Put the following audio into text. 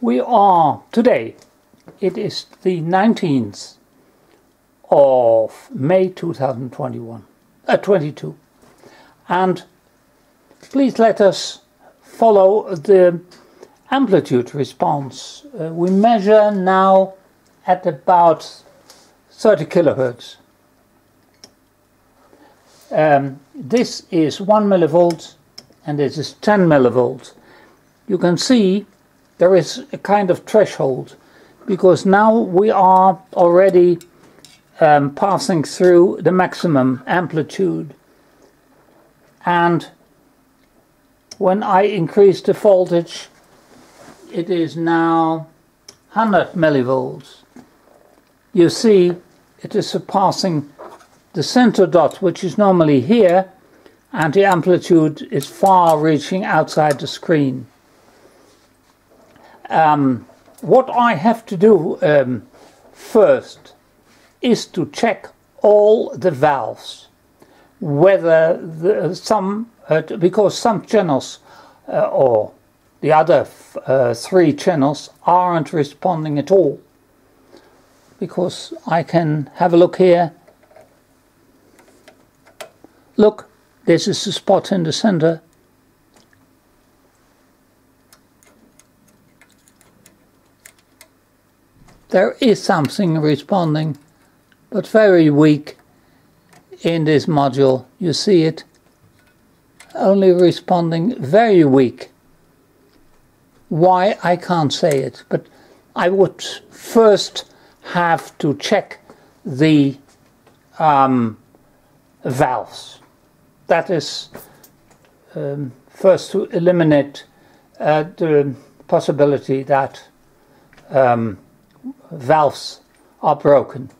We are today, it is the 19th of May 2021, uh, 22. And please let us follow the amplitude response. Uh, we measure now at about 30 kilohertz. Um, this is 1 millivolt and this is 10 millivolts. You can see there is a kind of threshold because now we are already um, passing through the maximum amplitude. And when I increase the voltage it is now 100 millivolts. You see it is surpassing the center dot which is normally here and the amplitude is far reaching outside the screen um, what I have to do um, first is to check all the valves whether the, some uh, because some channels uh, or the other uh, three channels aren't responding at all. Because I can have a look here. Look this is the spot in the center there is something responding, but very weak in this module. You see it only responding very weak. Why I can't say it, but I would first have to check the um, valves. That is um, first to eliminate uh, the possibility that um, valves are broken.